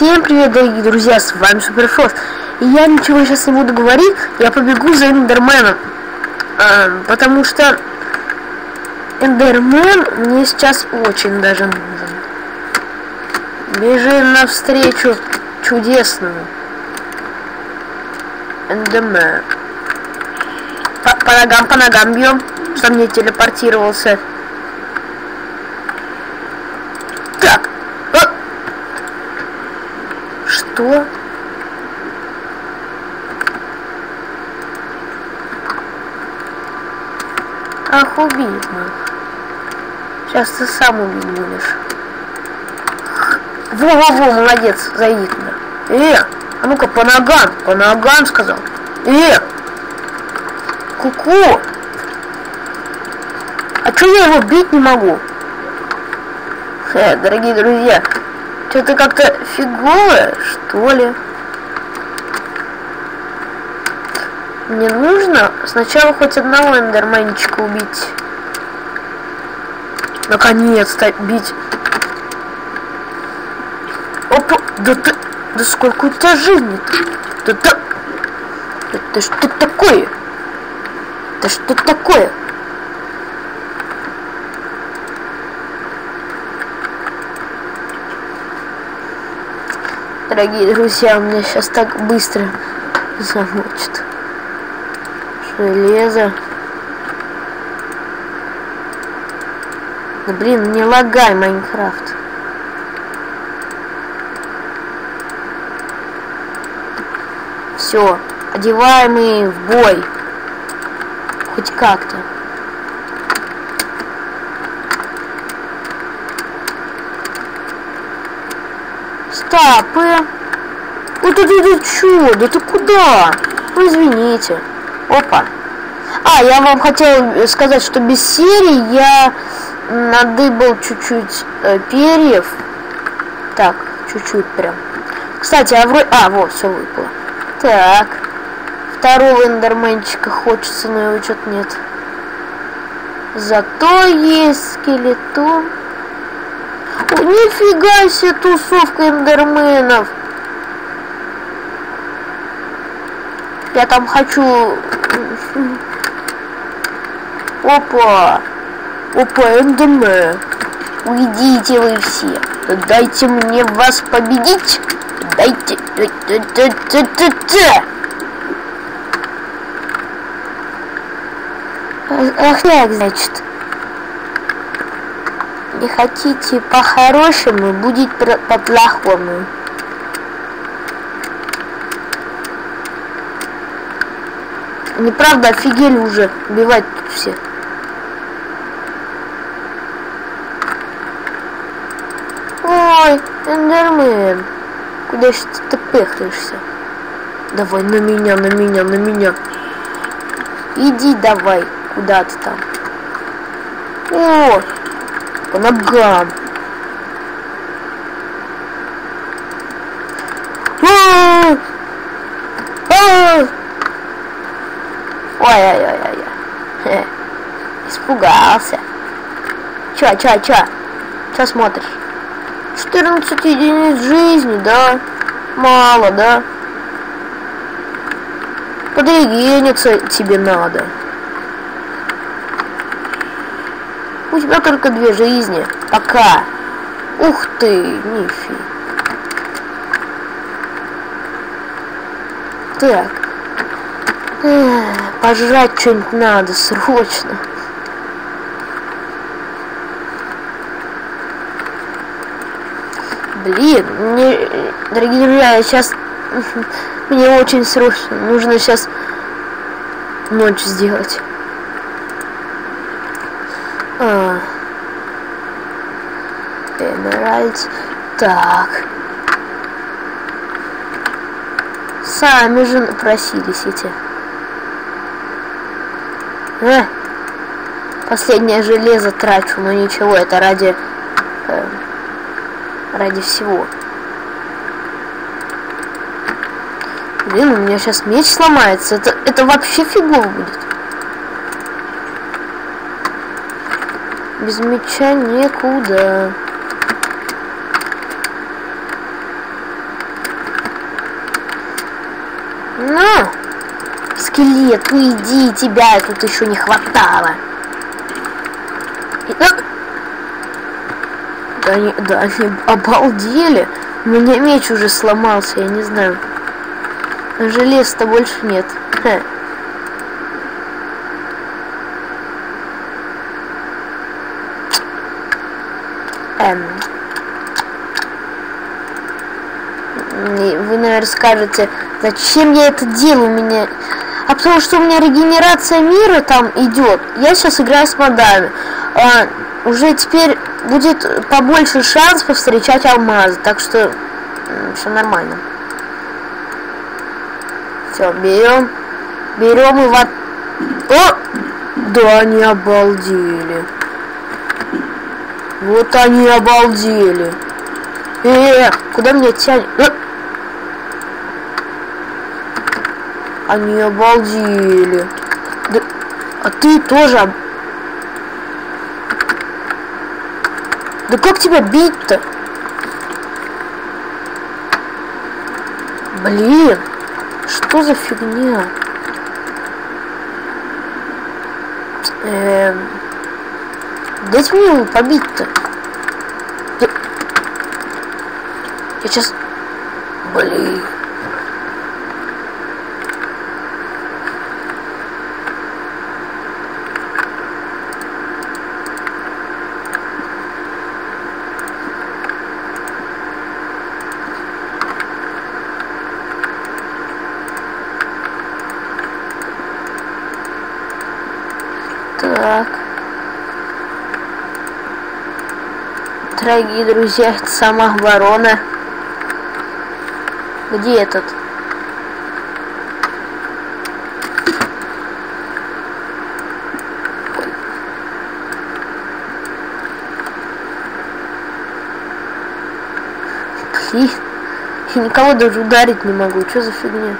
Всем привет, дорогие друзья, с вами Суперфрост. И я ничего сейчас не буду говорить, я побегу за Эндерменом. А, потому что Эндермен мне сейчас очень даже нужен. Бежим навстречу чудесному. Эндермен. По, по ногам, по ногам бьем, что мне телепортировался. Так. О! Что? Ах, убить Сейчас ты сам убить будешь. Во-во-во, молодец, зайди туда. Э, а ну-ка, по ногам, по ногам сказал. Э, куку. -ку. А чё я его бить не могу? Э, дорогие друзья, что-то как-то фиговое, что ли? Мне нужно сначала хоть одного эндерменчика убить. Наконец-то бить. Опа, да ты, да сколько у тебя жизни-то? Да, да, это что такое? Это что такое? Дорогие друзья, у меня сейчас так быстро замочит железо. Да блин, не лагай, Майнкрафт. Все, одеваемые в бой. Хоть как-то. Стопы. Да ты, ты, ты чё? Да ты куда? Ну, извините. Опа. А, я вам хотел сказать, что без серии я надыбал чуть-чуть э, перьев. Так, чуть-чуть прям. Кстати, а вроде... А, вот, все выпало. Так. Второго эндерменчика хочется, но его что-то нет. Зато есть скелетон. О, нифига себе тусовка эндерменов. Я там хочу Опа! Опа, эндеме. Уйдите вы все. Дайте мне вас победить. Дайте. Так, значит. Не хотите по-хорошему, будет по-плохому. Неправда, офигели уже. Убивать тут все. Ой, Эндермен. Куда же ты пыхаешься? Давай на меня, на меня, на меня. Иди давай, куда ты там. О, по ногам. Ой-ой-ой-ой. Испугался. Чё, чё, чё? Чё смотришь? 14 единиц жизни, да? Мало, да? Подрегениться тебе надо. У тебя только две жизни. Пока. Ух ты, нифи. Так. Пожрать что-нибудь надо, срочно. Блин, мне, дорогие друзья, я сейчас... Мне очень срочно. Нужно сейчас ночь сделать. А. Так. Сами же напросились эти. Э, последнее железо трачу, но ничего, это ради... Э, ради всего. Блин, у меня сейчас меч сломается. Это, это вообще фигово будет. Без меча некуда. На! Скелет, уйди, тебя тут еще не хватало. И, а, они, да они обалдели. У меня меч уже сломался, я не знаю. Желез-то больше нет. Ха. Эм. Вы, наверное, скажете, зачем я это делаю? У меня... А потому что у меня регенерация мира там идет. Я сейчас играю с модами. А, уже теперь будет побольше шанс повстречать алмазы. Так что все нормально. Все, берем. Берем и вот... О! Да, они обалдели. Вот они обалдели. Эх, куда меня тянет? Э! Они обалдели. Да, а ты тоже... Да как тебя бить-то? Блин, что за фигня? Эм... Дайте мне его побить-то. Я... Сейчас... Блин. Так. Дорогие друзья, это сама ворона. Где этот? Я никого даже ударить не могу. Что за фигня?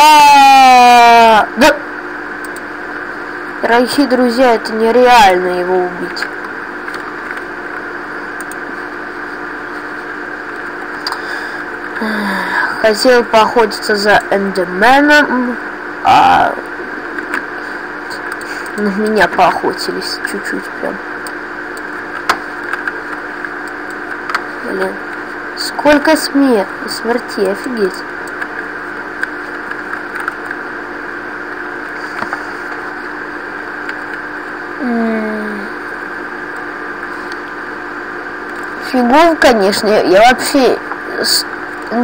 А, да. Дорогие друзья, это нереально его убить. Хотел поохотиться за эндерменом, а на меня поохотились чуть-чуть прям. Блин. Сколько смер смертей, офигеть. Фигов, конечно, я вообще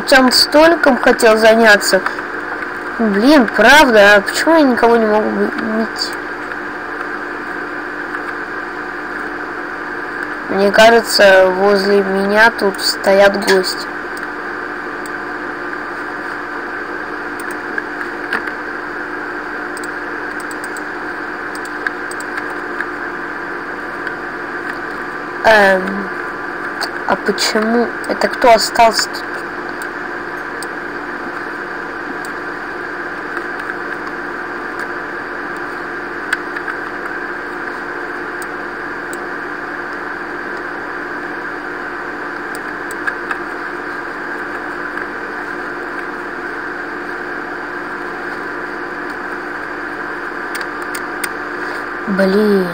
чем столиком хотел заняться. Блин, правда, а почему я никого не могу бить? Мне кажется, возле меня тут стоят гости. Эм... А почему? Это кто остался тут? Блин.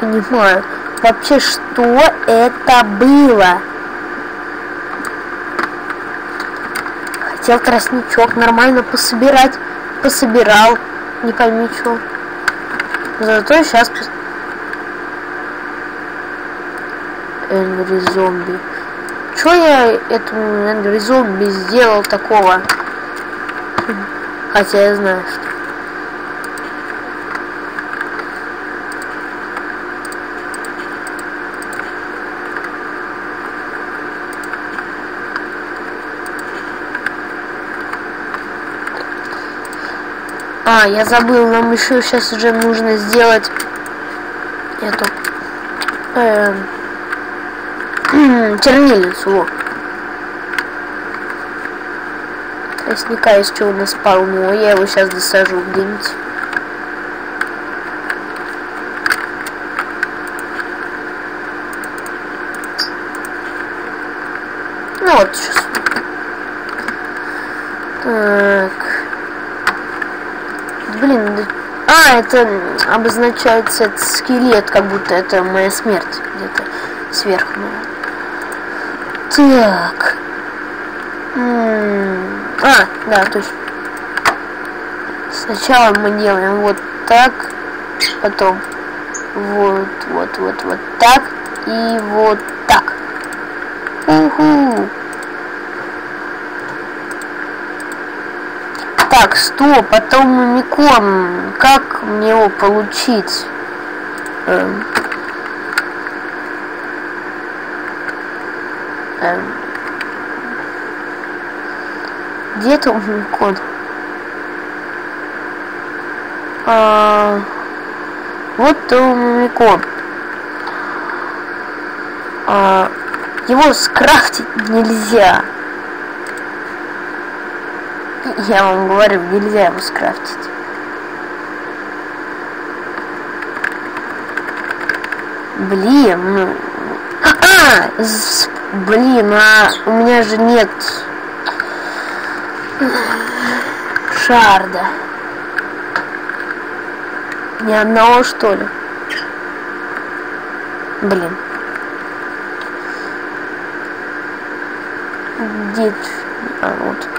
Я не понимаю. Вообще, что это было? Хотел тростничок нормально пособирать. Пособирал. Не пойми, что. Зато сейчас... Энгри зомби. Что я этому Энгри зомби сделал такого? Хотя я знаю, что. А, я забыл, нам еще сейчас уже нужно сделать эту э, чернильницу. Мясника еще у нас полно. Я его сейчас досажу где-нибудь. Ну вот. Так. Блин, да... А, это обозначается этот скелет, как будто это моя смерть где-то сверху. Так. А, да, точно. Сначала мы делаем вот так, потом вот, вот, вот, вот так и вот так. Уху. Стоп, потом мимикон. Как мне его получить? Эм. Эм. Где это мимикон? А, вот мимикон. А, его скрафтить нельзя. Я вам говорю, нельзя его скрафтить. Блин, ну... А, блин, а у меня же нет шарда. Ни одного, что ли? Блин. Где? А, вот.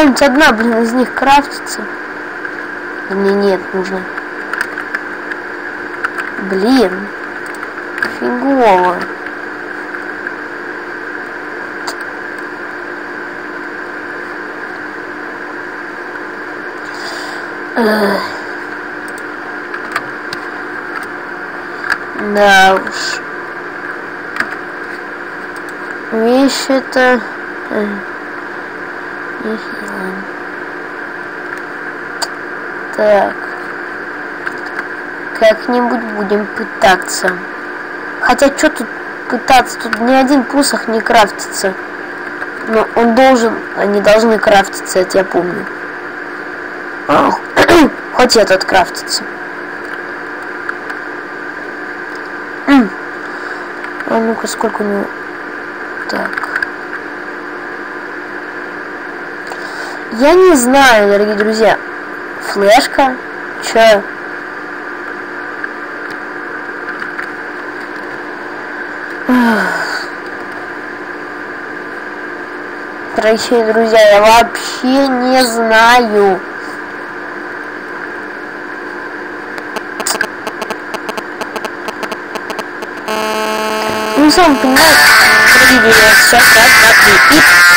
Какая-нибудь одна, блин, из них крафтится. Мне нет, нужно. Блин. Фигово. Да уж. Вещи-то... Так. Как-нибудь будем пытаться. Хотя что тут пытаться? Тут ни один посох не крафтится. Но он должен, они должны крафтиться, это я помню. Ах, хоть этот крафтится. А ну-ка, сколько у него... Так. Я не знаю, дорогие друзья. Флешка? Че? Дорогие друзья, я вообще не знаю. Ну, сам понимаешь, дорогие друзья, сейчас раз, два, три, и